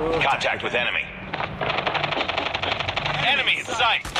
Contact with enemy. Enemy in sight.